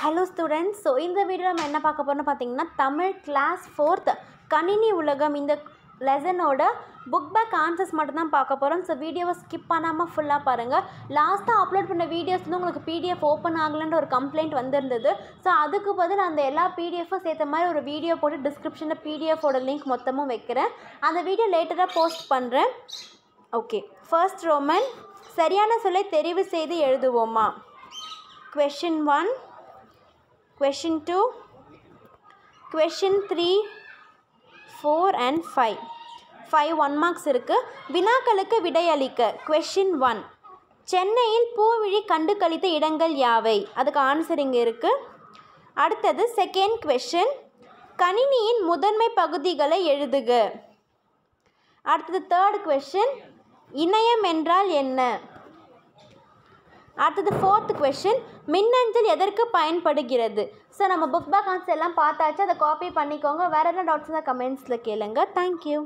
Hello students so இந்த video நம்ம என்ன பார்க்க போகிறோன்னு பார்த்தீங்கன்னா தமிழ் கிளாஸ் ஃபோர்த் கணினி உலகம் இந்த லெசனோட புக் பேக் ஆன்சர்ஸ் மட்டும்தான் பார்க்க போகிறோம் ஸோ வீடியோவை ஸ்கிப் பண்ணாமல் ஃபுல்லாக பாருங்கள் லாஸ்ட்டாக அப்லோட் பண்ண வீடியோஸ் வந்து உங்களுக்கு பிடிஎஃப் ஓப்பன் ஆகலன்ற ஒரு கம்ப்ளைண்ட் வந்திருந்தது. ஸோ அதுக்கு பதில் அந்த எல்லா பிடிஎஃப்பும் சேர்த்த மாதிரி ஒரு வீடியோ போட்டு டிஸ்கிரிப்ஷனில் பிடிஎஃபோட லிங்க் மொத்தமும் வைக்கிறேன். அந்த வீடியோ லேட்டராக போஸ்ட் பண்ணுறேன் ஓகே ஃபர்ஸ்ட் ரோமன் சரியான சொல்லை தெரிவு செய்து எழுதுவோமா? Question one question two question three four and five five one marks இருக்குது வினாக்களுக்கு விடையளிக்க. கொஷின் ஒன் சென்னையில் பூவிழி கண்டு கழித்த இடங்கள் யாவை? அதுக்கு ஆன்சர் இங்கே இருக்குது அடுத்தது செகண்ட் கொஷின் கணினியின் முதன்மை பகுதிகளை எழுதுக. அடுத்தது தேர்ட் கொஷின் இணையம் என்றால் என்ன? அடுத்தது ஃபோர்த் கொஷின் மின்னஞ்சல் எதற்கு பயன்படுகிறது? ஸோ நம்ம புக் பேக் ஆன்சர் எல்லாம் பார்த்தாச்சு அதை காப்பி பண்ணிக்கோங்க. வேறு என்ன டவுட்ஸ் இருந்தால் கமெண்ட்ஸில் கேளுங்க. தேங்க்யூ